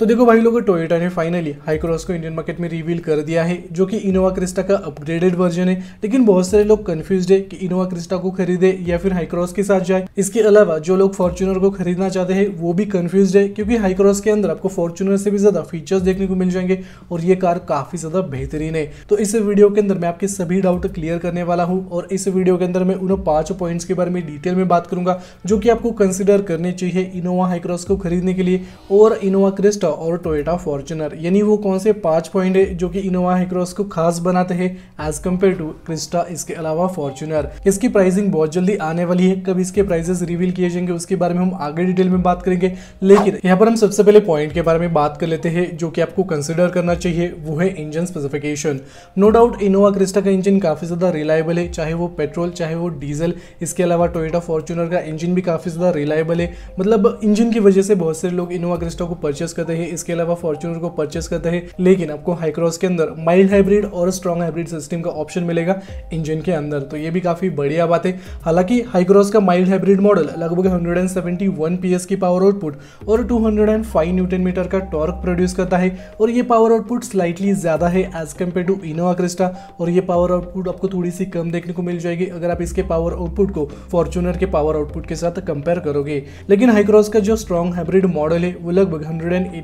तो देखो भाई लोगों टोयोटा ने फाइनली हाई क्रॉस को इंडियन मार्केट में रिवील कर दिया है, जो कि इनोवा क्रिस्टा का अपग्रेडेड वर्जन है। लेकिन बहुत सारे लोग कंफ्यूज है कि इनोवा क्रिस्टा को खरीदे या फिर हाई क्रॉस के साथ जाए। इसके अलावा जो लोग फॉर्चुनर को खरीदना चाहते हैं, वो भी कंफ्यूज है, क्योंकि हाई क्रॉस के अंदर आपको फॉर्चुनर से भी ज़्यादा फीचर्स देखने को मिल जाएँगे और ये कार काफ़ी ज़्यादा बेहतरीन है। तो इस वीडियो के अंदर मैं आपके सभी डाउट क्लियर करने वाला हूँ और इस वीडियो के अंदर मैं उन पाँच पॉइंट्स के बारे में डिटेल में बात करूँगा, जो कि आपको कंसिडर करने चाहिए इनोवा हाई क्रॉस को खरीदने के लिए और इनोवा क्रिस्टा और टोयोटा फॉर्चुनर यानी वो कौन से पाँच पॉइंट है जो कि इनोवा हाईक्रॉस को खास बनाते हैं एज कंपेयर टू क्रिस्टा इसके अलावा फॉर्चुनर इसकी प्राइसिंग बहुत जल्दी आने वाली है। कब इसके प्राइसेस रिवील किए जाएँगे उसके बारे में हम आगे डिटेल में बात करेंगे। लेकिन यहाँ पर हम सबसे पहले पॉइंट के बारे में बात कर लेते हैं जो कि आपको कंसिडर करना चाहिए, वो है engine specification no doubt Innova Crysta का इंजन काफ़ी ज़्यादा रिलायबल है, चाहे वो पेट्रोल चाहे वो डीजल इसके अलावा टोयोटा फॉर्चुनर का इंजन भी काफ़ी ज़्यादा रिलायबल है। मतलब इंजन की वजह से बहुत सारे लोग इनोवा क्रिस्टा को परचेस करते हैं, इसके अलावा फॉर्चुनर को परचेस करते हैं। लेकिन आपको हाईक्रॉस के अंदर माइल्ड हाइब्रिड और स्ट्रॉन्ग हाइब्रिड सिस्टम का ऑप्शन मिलेगा इंजन के अंदर। तो ये भी काफ़ी बढ़िया बात है। हालाँकि हाईक्रॉस का माइल्ड हाइब्रिड मॉडल लगभग 171 पीएस की पावर आउटपुट और 205 न्यूटन मीटर का टॉर्क प्रोड्यूस करता है। और ये पावर आउटपुट स्लाइटली ज़्यादा है as compare to Innova Crysta और ये पावर आउटपुट आपको थोड़ी सी कम देखने को मिल जाएगी अगर आप इसके पावर आउटपुट को फॉर्चुनर के पावर आउटपुट के साथ कंपेयर करोगे। लेकिन हाईक्रॉस का जो स्ट्रॉन्ग हाइब्रिड मॉडल है, वो लगभग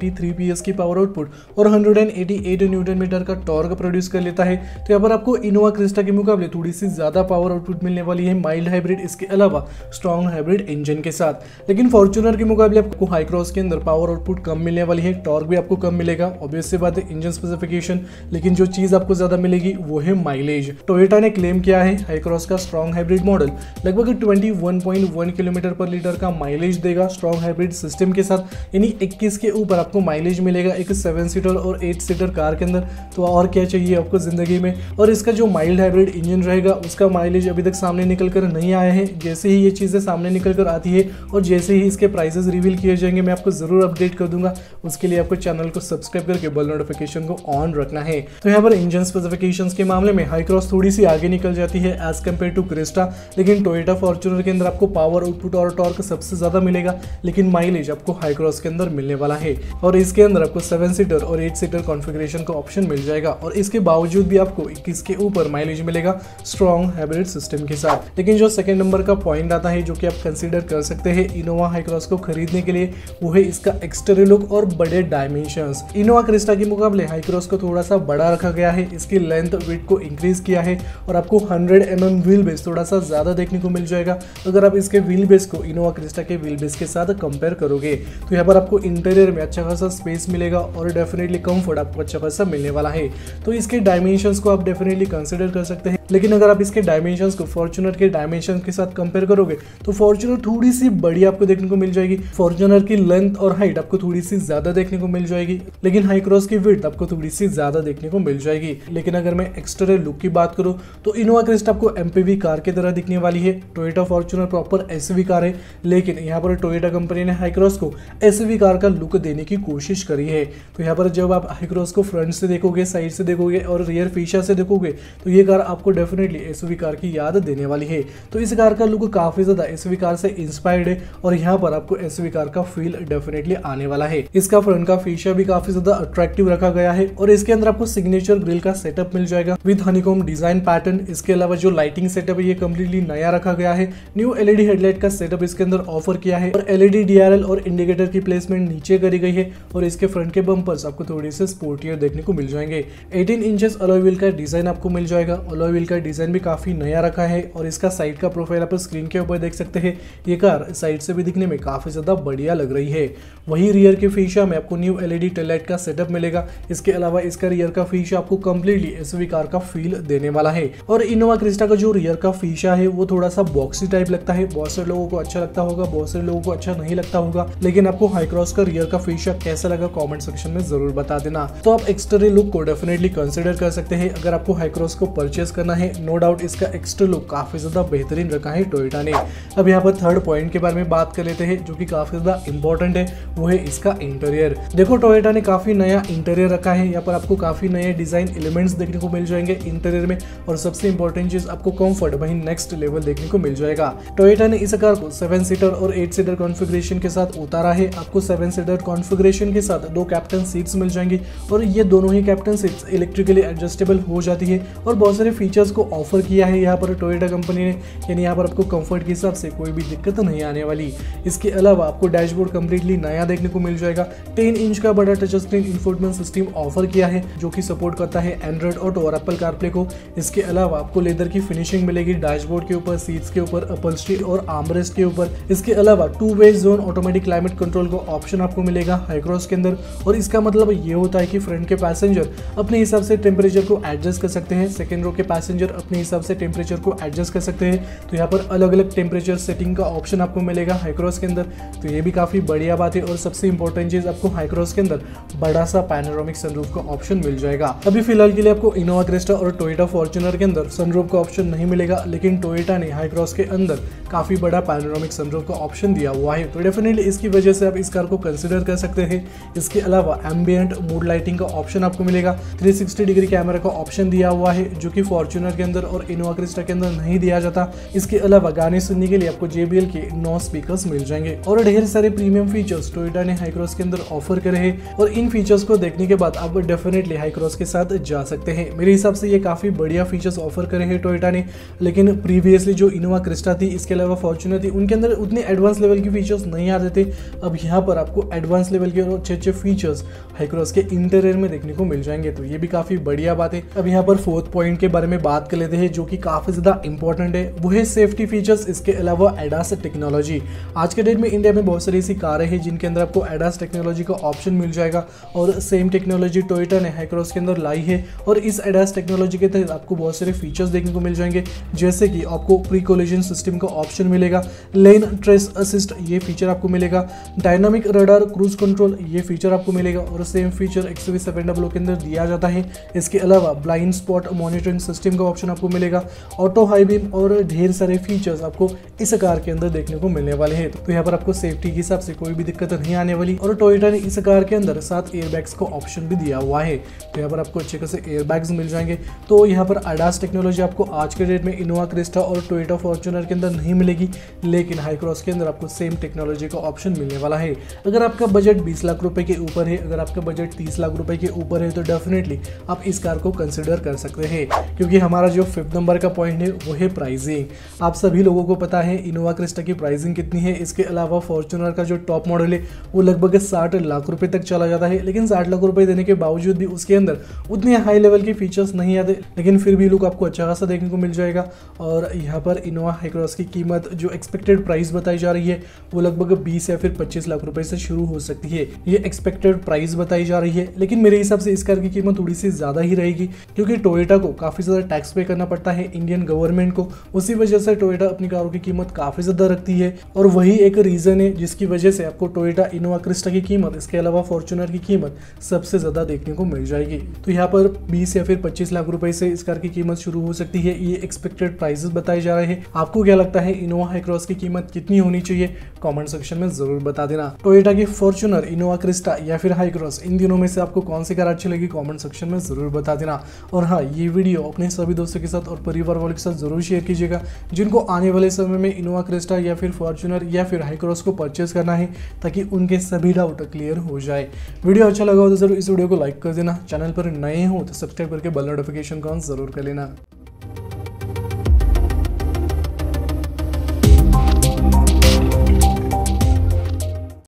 183 पीएस की पावर आउटपुट और 188 न्यूटन मीटर का टॉर्क प्रोड्यूस कर लेता है। तो यहाँ पर आपको इनोवा क्रिस्टा के मुकाबले थोड़ी सी ज़्यादा पावर आउटपुट मिलने वाली है माइल्ड हाइब्रिड इसके अलावा स्ट्रॉन्ग हाइब्रिड इंजन के साथ। लेकिन फॉर्चुनर के मुकाबले आपको हाई क्रॉस के अंदर पावर आउटपुट कम मिलने वाली है। टॉर्क भी आपको कम मिलेगा। ऑब्वियस सी बात है इंजन स्पेसिफिकेशन लेकिन जो चीज़ आपको ज़्यादा मिलेगी वो है माइलेज टोयोटा ने क्लेम किया है हाई क्रॉस का स्ट्रॉन्ग हाइब्रिड मॉडल लगभग 21.1 किलोमीटर पर लीटर का माइलेज देगा स्ट्रॉन्ग हाइब्रिड सिस्टम के साथ। यानी 21 के ऊपर आपको माइलेज मिलेगा एक सेवन सीटर और एट सीटर कार के अंदर। तो और क्या चाहिए आपको ज़िंदगी में? और इसका जो माइल्ड हाइब्रिड इंजन रहेगा, उसका माइलेज अभी तक सामने निकल कर नहीं आया है। जैसे ही ये चीज़ें सामने निकल कर आती है और जैसे ही इसके प्राइसेस रिवील किए जाएँगे, मैं आपको ज़रूर अपडेट कर दूँगा। उसके लिए आपको चैनल को सब्सक्राइब करके बल नोटिफिकेशन को ऑन रखना है। तो यहाँ पर इंजन स्पेसिफिकेशन के मामले में हाई क्रॉस थोड़ी सी आगे निकल जाती है एज कंपेयर टू क्रिस्टा लेकिन टोयोटा फॉर्चुनर के अंदर आपको पावर आउटपुट और टॉर्क सबसे ज़्यादा मिलेगा, लेकिन माइलेज आपको हाई क्रॉस के अंदर मिलने वाला है। और इसके अंदर आपको सेवन सीटर और एट सीटर कॉन्फ़िगरेशन का ऑप्शन मिल जाएगा। और इसके बावजूद भी आपको 21 के ऊपर माइलेज मिलेगा स्ट्रॉन्ग हाइब्रिड सिस्टम के साथ। लेकिन जो सेकेंड नंबर का पॉइंट आता है, जो कि आप कंसीडर कर सकते हैं इनोवा हाईक्रॉस को खरीदने के लिए, वो है इसका एक्सटर्नल लुक और बड़े डायमेंशन इनोवा क्रिस्टा के मुकाबले हाईक्रॉस को थोड़ा सा बड़ा रखा गया है, इसकी लेंथ वेट को इंक्रीज किया है और आपको 100 एम एम व्हील बेस थोड़ा सा ज़्यादा देखने को मिल जाएगा। अगर आप इसके व्हील बेस को इनोवा क्रिस्टा के व्हील बेस के साथ कंपेयर करोगे तो यहाँ पर आपको इंटीरियर में अच्छा खासा स्पेस मिलेगा और डेफिनेटली कंफर्ट आपको अच्छा खासा मिलने वाला है। तो इसके डायमेंशन को आप डेफिनेटली कंसिडर कर सकते हैं। लेकिन अगर आप इसके डायमेंशन को फॉर्चुनर के डायमेंशन के साथ कंपेयर करोगे तो फॉर्चुनर थोड़ी सी बड़ी आपको देखने को मिल जाएगी। फॉर्चुनर की लेंथ और हाइट आपको थोड़ी सी ज़्यादा देखने को मिल जाएगी। लेकिन हाई क्रॉस की विड्थ आपको थोड़ी सी ज़्यादा देखने को मिल जाएगी। लेकिन अगर मैं एक्सटर्नल लुक की बात करूँ तो इनोवा क्रिस्ट आपको एमपीवी कार की तरह दिखने वाली है। Toyota Fortuner proper SUV car है। लेकिन यहाँ पर टोयोटा कंपनी ने हाईक्रॉस को एसवी कार का लुक देने की कोशिश करी है। तो यहाँ पर जब आप हाई क्रॉस को फ्रंट से देखोगे साइड से देखोगे और रियर फीशा से देखोगे तो ये कार आपको डेफिनेटली एसवी कार की याद देने वाली है। तो इस कार का लुक काफ़ी ज़्यादा एसवी कार से इंस्पायर्ड है और यहाँ पर आपको एसवी कार का फील डेफिनेटली आने वाला है। इसका फ्रंट का फीचर भी काफ़ी ज़्यादा अट्रैक्टिव रखा गया है और इसके अंदर आपको सिग्नेचर ग्रिल का सेटअप मिल जाएगा विद हनीकॉम डिज़ाइन पैटर्न इसके अलावा जो लाइटिंग सेटअप है, ये कम्प्लीटली नया रखा गया है। न्यू एलईडी हेडलाइट का सेटअप इसके अंदर ऑफ़र किया है और एलईडी डीआरएल और इंडिकेटर की प्लेसमेंट नीचे करी गई है और इसके फ्रंट के बम्पर्स आपको थोड़ी से स्पोर्टियर देखने को मिल जाएँगे। 18 इंचेस अलॉय व्हील का डिज़ाइन आपको मिल जाएगा। अलॉय व्हील का डिज़ाइन भी काफ़ी नया रखा है और इसका साइड का प्रोफ़ाइल आप स्क्रीन के ऊपर देख सकते हैं। ये कार साइड से भी दिखने में काफ़ी ज़्यादा बढ़िया लग रही है। वही रियर के फीशा में आपको न्यू एलईडी टेलाइट का सेटअप मिलेगा। इसके अलावा इसका रियर का फीशा आपको कम्प्लीटली एसवी कार का फील देने वाला है। और इनोवा क्रिस्टा का जो रियर का फीशा है, वो थोड़ा सा बॉक्सी टाइप लगता है। बहुत सारे लोगों को अच्छा लगता होगा, बहुत सारे लोगों को अच्छा नहीं लगता होगा। लेकिन आपको हाईक्रॉस का रियर का फीचर कैसा लगा कॉमेंट सेक्शन में ज़रूर बता देना। तो आप एक्सटर्नल लुक को डेफिनेटली कंसिडर कर सकते हैं। अगर आपको हाईक्रॉस को परचेस करना करना है। नो डाउट इसका एक्स्ट्रा लुक काफ़ी ज़्यादा बेहतरीन रखा है टोयोटा ने। अब यहाँ पर थर्ड पॉइंट के बारे में बात कर लेते हैं, जो कि काफ़ी ज़्यादा इंपॉर्टेंट है, वो है इसका इंटीरियर देखो टोयोटा ने काफ़ी नया इंटीरियर रखा है। यहाँ पर आपको काफ़ी नए डिज़ाइन एलिमेंट्स देखने को मिल जाएँगे इंटीरियर में, और सबसे इंपॉर्टेंट चीज़ आपको कंफर्ट वही नेक्स्ट लेवल देखने को मिल जाएगा। टोयोटा ने इस कार को सेवन सीटर और एट सीटर कॉन्फ़िगरेशन के साथ उतारा है। आपको सेवन सीटर कॉन्फ़िगरेशन के साथ दो कैप्टन सीट्स मिल जाएँगी, और ये दोनों ही कैप्टन सीट्स इलेक्ट्रिकली एडजस्टेबल हो जाती है, और बहुत सारे फीचर्स को ऑफ़र किया है यहाँ पर टोयोटा कंपनी ने। यानी यहाँ पर आपको कंफर्ट के हिसाब से कोई भी दिक्कत नहीं आने वाली। इसके अलावा आपको डैशबोर्ड कंप्लीटली नया देखने को मिल जाएगा। टेन इंच का बड़ा touch screen infotainment system offer किया है, जो कि सपोर्ट करता है एंड्रॉइड ऑटो और एप्पल कारप्ले को। इसके अलावा आपको लेदर की फिनिशिंग मिलेगी डैशबोर्ड के ऊपर सीट्स के ऊपर अपल्स्ट्री और आर्मरेस्ट के ऊपर। इसके अलावा two way zone automatic climate control का ऑप्शन आपको मिलेगा हाईक्रॉस के अंदर। और इसका मतलब ये होता है कि फ्रंट के पैसेंजर अपने हिसाब से टेम्परेचर को एडजस्ट कर सकते हैं। सेकेंड रो के पैसेंजर अपने हिसाब से टेम्परेचर को एडजस्ट कर सकते हैं। तो यहाँ पर अलग अलग टेम्परेचर सेटिंग का ऑप्शन आपको मिलेगा हाईक्रॉस के अंदर। तो ये भी काफ़ी बढ़िया बात है और सबसे इंपॉर्टेंट चीज़ आपको हाईक्रॉस के अंदर बड़ा सा पैनोरामिक सनरूफ का ऑप्शन मिल जाएगा। अभी फ़िलहाल के लिए आपको इनोवा क्रिस्टा और टोयोटा फॉर्चुनर के अंदर सनरूफ का ऑप्शन नहीं मिलेगा, लेकिन टोयोटा ने हाईक्रॉस के अंदर काफ़ी बड़ा पैनोरामिक सनरूफ का ऑप्शन दिया हुआ है। तो डेफिनेटली इसकी वजह से आप इस कार को कंसिडर कर सकते हैं। इसके अलावा एम्बियंट मूड लाइटिंग का ऑप्शन आपको मिलेगा। 360 डिग्री कैमरा का ऑप्शन दिया हुआ है, जो कि फॉर्चुनर के अंदर और इनोवा क्रिस्टा के अंदर नहीं दिया जाता। इसके अलावा गाने सुनने के लिए आपको JBL के नौ स्पीकर्स मिल जाएँगे। और ढेर सारे प्रीमियम फीचर्स टोयोटा ने हाईक्रॉस के अंदर ऑफ़र करे हैं। और इन फीचर्स को देखने के बाद आप डेफिनेटली हाईक्रॉस के साथ जा सकते हैं। मेरे हिसाब से ये काफ़ी बढ़िया फीचर्स ऑफ़र करे हैं टोयोटा ने। लेकिन प्रीवियसली जो इनोवा क्रिस्टा थी, इसके अलावा फॉर्चुनर थी, उनके अंदर उतने एडवांस लेवल के फीचर्स नहीं आते थे। अब यहाँ पर आपको एडवांस लेवल के और अच्छे अच्छे फीचर्स हाईक्रॉस के इंटीरियर में देखने को मिल जाएँगे। तो ये भी काफ़ी बढ़िया बात है। अब यहाँ पर फोर्थ पॉइंट के बारे में बात कर लेते हैं जो कि काफ़ी ज़्यादा इंपॉर्टेंट है। वो है सेफ्टी फीचर्स इसके अलावा एडास टेक्नोलॉजी आज के डेट में इंडिया में बहुत सारी ऐसी कारें हैं जिनके अंदर आपको एडास टेक्नोलॉजी का ऑप्शन मिल जाएगा और सेम टेक्नोलॉजी टोयोटा ने हाईक्रॉस के अंदर लाई है और इस एडास टेक्नोलॉजी के तहत आपको बहुत सारे फीचर्स देखने को मिल जाएँगे, जैसे कि आपको प्री कोलिजन सिस्टम का ऑप्शन मिलेगा लेन ट्रेस असिस्ट ये फीचर आपको मिलेगा डायनामिक रडार क्रूज कंट्रोल ये फीचर आपको मिलेगा और सेम फीचर एक्स के अंदर दिया जाता है। इसके अलावा ब्लाइंड स्पॉट मॉनिटरिंग सिस्टम का ऑप्शन आपको मिलेगा। ऑटो हाई बीम और ढेर सारे फीचर्स आपको इस कार के अंदर देखने को मिलने वाले हैं। तो यहाँ पर आपको सेफ्टी के हिसाब से कोई भी दिक्कत नहीं आने वाली और टोयोटा ने इस कार के अंदर सात एयरबैग्स का ऑप्शन भी दिया हुआ है। तो यहाँ पर आपको अच्छे खासे एयरबैग्स मिल जाएँगे। तो यहाँ पर अडास टेक्नोलॉजी आपको आज के डेट में इनोवा क्रिस्टा और टोयोटा फॉर्चुनर के अंदर नहीं मिलेगी, लेकिन हाईक्रॉस के अंदर आपको सेम टेक्नोलॉजी का ऑप्शन मिलने वाला है। अगर आपका बजट 20 लाख रुपए के ऊपर है, अगर आपका बजट 30 लाख रुपए के ऊपर है तो डेफिनेटली आप इस कार को कंसिडर कर सकते हैं, क्योंकि हमारा जो फिफ्थ नंबर का पॉइंट है, वो है प्राइसिंग आप सभी लोगों को पता है इनोवा क्रिस्टा की प्राइसिंग कितनी है? इसके अलावा फॉर्चुनर का जो टॉप मॉडल है, वो लगभग साठ लाख रुपए तक चला जाता है, लेकिन साठ लाख रुपए देने के बावजूद भी उसके अंदर उतने हाई लेवल के फीचर्स नहीं आते, लेकिन फिर भी लुक आपको अच्छा खासा देखने को मिल जाएगा. और यहाँ पर इनोवा हाईक्रॉस की कीमत जो एक्सपेक्टेड प्राइस बताई जा रही है, वो लगभग बीस या फिर पच्चीस लाख रुपए से शुरू हो सकती है. ये एक्सपेक्टेड प्राइस बताई जा रही है, लेकिन मेरे हिसाब से इस कार की कीमत थोड़ी सी ज़्यादा ही रहेगी, क्योंकि टोयोटा को काफ़ी ज़्यादा टैक्स पे करना पड़ता है इंडियन गवर्नमेंट को। उसी वजह से टोयोटा अपनी कारों की कीमत काफ़ी ज़्यादा रखती है। और वही एक रीज़न है जिसकी वजह से आपको टोयोटा इनोवा क्रिस्टा की कीमत, इसके अलावा फॉर्चुनर की कीमत सबसे ज़्यादा देखने को मिल जाएगी। तो यहाँ पर बीस या फिर पच्चीस लाख रुपए से इस कार की कीमत शुरू हो सकती है। ये एक्सपेक्टेड प्राइसेस बताए जा रहे हैं। आपको क्या लगता है इनोवा हाईक्रॉस की कीमत कितनी होनी चाहिए? कॉमेंट सेक्शन में ज़रूर बता देना। टोयोटा की फॉर्चुनर इनोवा क्रिस्टा या फिर हाईक्रॉस इन दिनों में से आपको कौन सी कार अच्छी लगी? कॉमेंट सेक्शन में ज़रूर बता देना। और हाँ ये वीडियो अपने सभी दोस्तों के साथ और परिवार वालों के साथ ज़रूर शेयर कीजिएगा, जिनको आने वाले समय में इनोवा क्रिस्टा या फिर फॉर्चुनर या फिर हाईक्रॉस को परचेज करना है, ताकि उनके सभी डाउट क्लियर हो जाए। वीडियो अच्छा लगा हो तो ज़रूर इस वीडियो को लाइक कर देना। चैनल पर नए हो तो सब्सक्राइब करके बल नोटिफिकेशन का ज़रूर कर लेना।